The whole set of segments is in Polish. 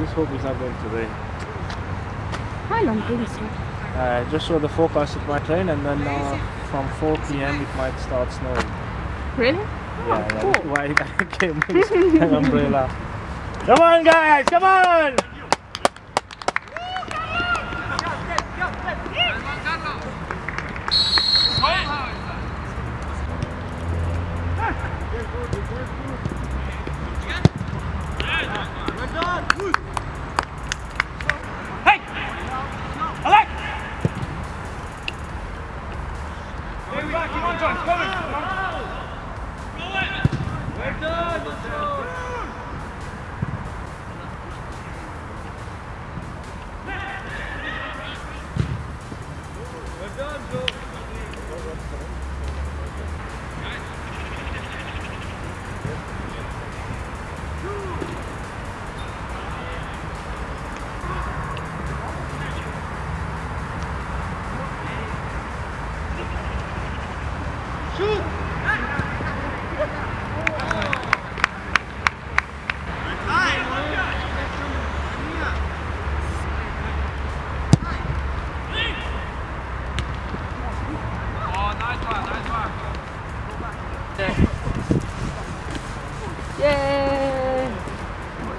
let hope it's not going to rain. I don't think so. I just saw the forecast of my train, and then uh, from 4 p.m. it might start snowing. Really? Yeah, oh, cool. why I came with an umbrella. Come on guys, come on! Hassan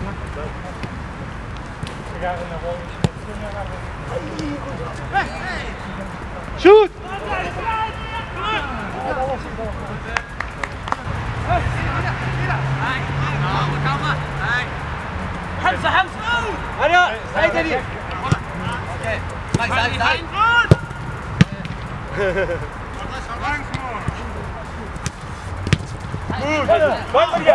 Shoot! Hands, hands! Hij is er hier? Hij is er nein! Gut! Gut! Gut! Gut! Gut!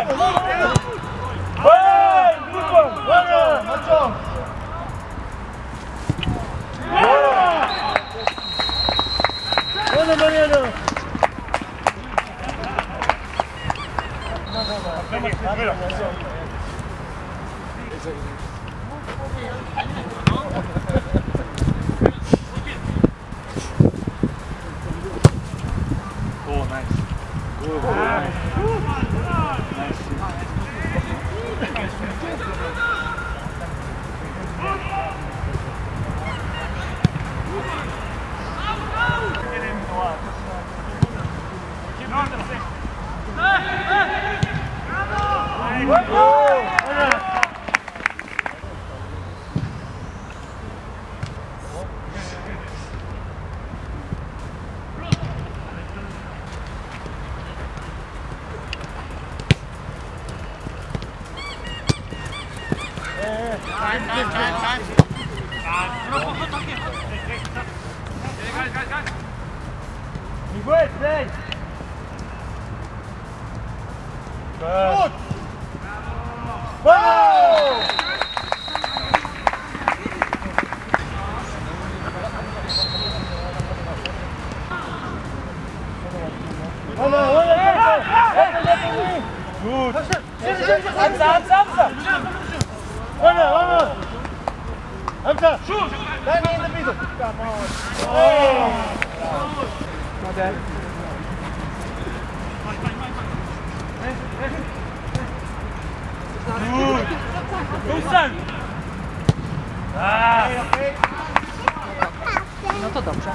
Miguel, play! Good! Bravo! Vamos, vamos, vamos! Gut! Hamza, Hamza, Hamza! Runner, runner! Hamza! Shoot! Let me in the middle! Come on! Oh! My bad. Good! Wilson! Ah! No to dobrze.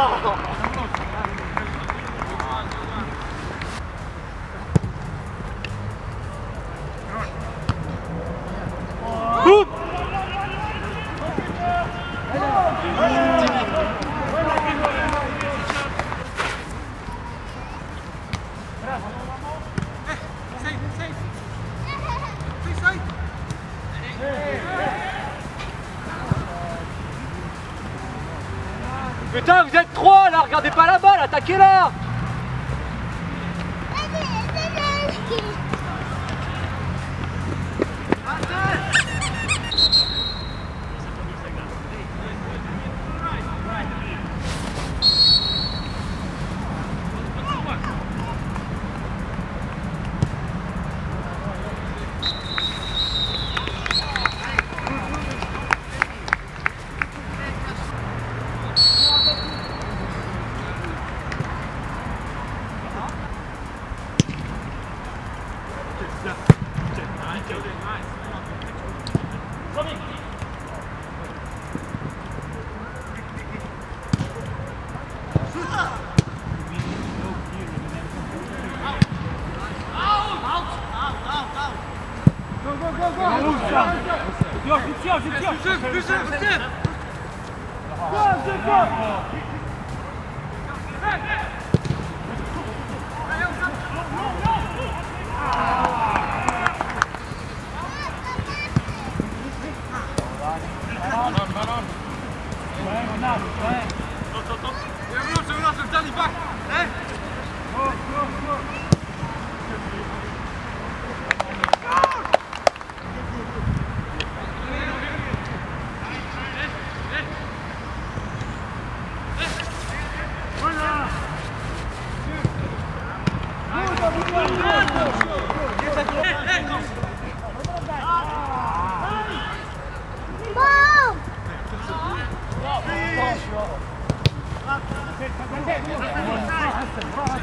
regardez pas la balle, attaquez-la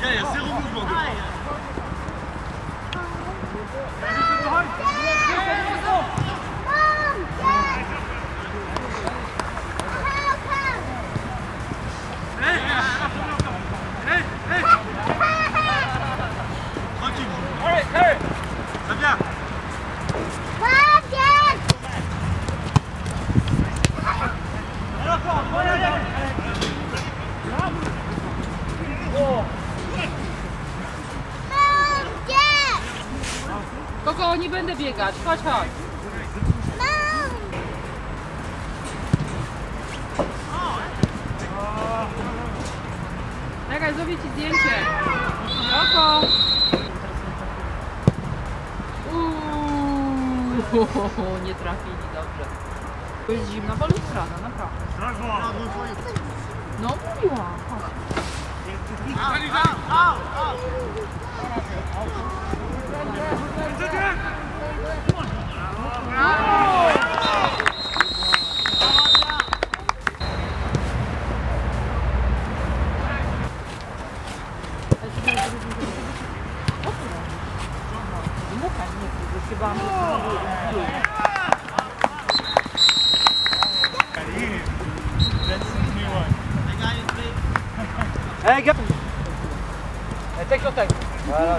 Hey, biegać. Chodź, chodź. Mam! Czekaj, zrobię ci zdjęcie. Oko! Uuu, nie trafili, dobrze. To jest zimna balustrada, naprawdę. No mówiła. Au, au, au, au. Hey, ik heb Hey, take your time. Voilà,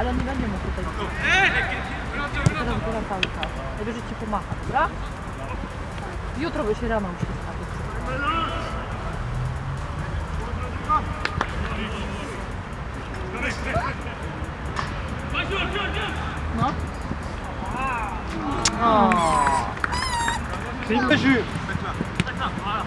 Ale nie będę mógł tutaj... No, Teraz biorę pałka. Najwyżej ci pomacha, dobra? Jutro by się rano muszę stawić. No. O. C'est une mesure. Allez,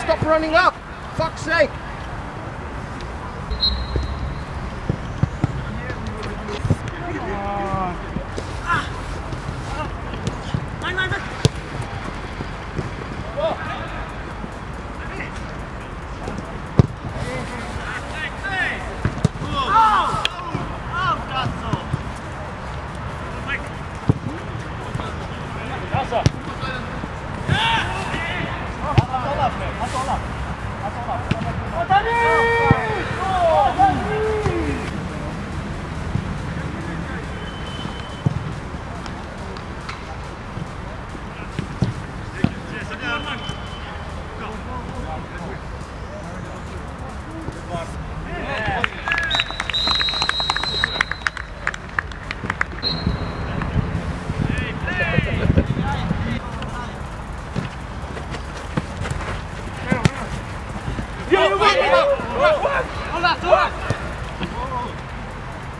Stop running up! Fuck's sake!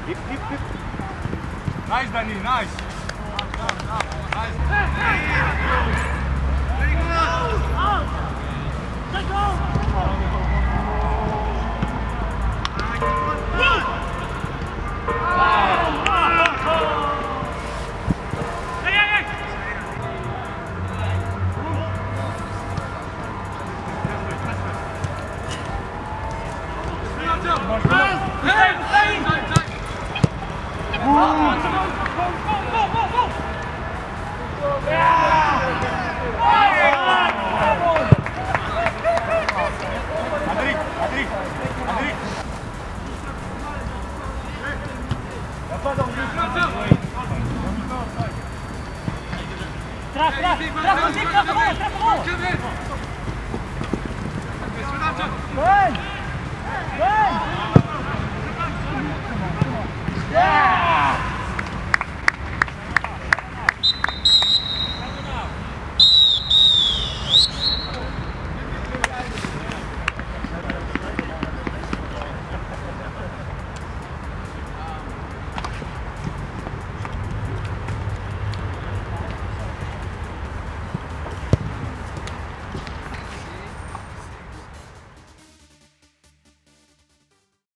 Nice, Danny, nice. Nice. Take off. Oh.